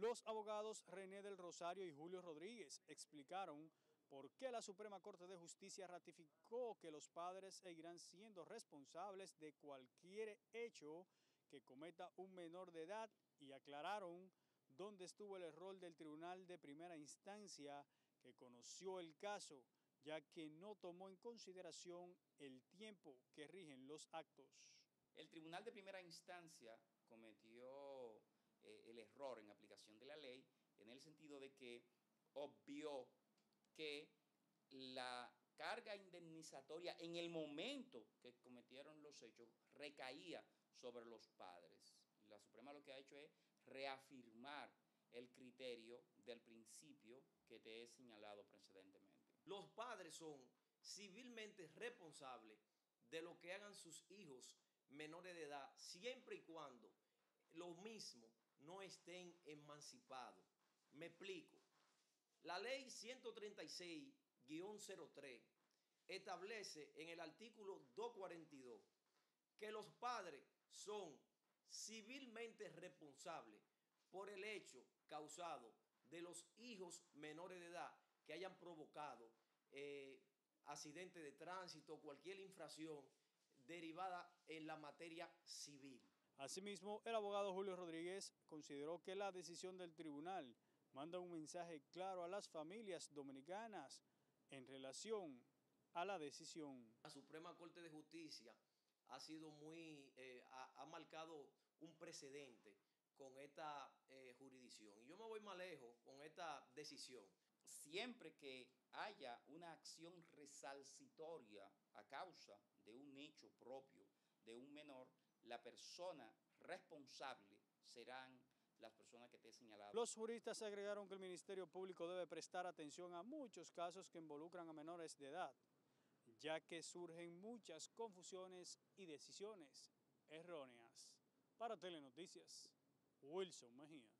Los abogados René del Rosario y Julio Rodríguez explicaron por qué la Suprema Corte de Justicia ratificó que los padres seguirán siendo responsables de cualquier hecho que cometa un menor de edad y aclararon dónde estuvo el error del Tribunal de Primera Instancia que conoció el caso, ya que no tomó en consideración el tiempo que rigen los actos. El Tribunal de Primera Instancia cometió error en aplicación de la ley en el sentido de que obvió que la carga indemnizatoria en el momento que cometieron los hechos recaía sobre los padres. La Suprema lo que ha hecho es reafirmar el criterio del principio que te he señalado precedentemente. Los padres son civilmente responsables de lo que hagan sus hijos menores de edad, siempre y cuando lo mismo no estén emancipados. Me explico. La ley 136-03 establece en el artículo 242 que los padres son civilmente responsables por el hecho causado de los hijos menores de edad que hayan provocado eh, accidente de tránsito o cualquier infracción derivada en la materia civil. Asimismo, el abogado Julio Rodríguez consideró que la decisión del tribunal manda un mensaje claro a las familias dominicanas en relación a la decisión. La Suprema Corte de Justicia ha sido muy, eh, ha, marcado un precedente con esta eh, jurisdicción. Y yo me voy más lejos con esta decisión. Siempre que haya una acción resalcitoria a causa de un hecho propio de un menor, la persona responsable serán las personas que te he señalado. Los juristas agregaron que el Ministerio Público debe prestar atención a muchos casos que involucran a menores de edad, ya que surgen muchas confusiones y decisiones erróneas. Para Telenoticias, Wilson Mejía.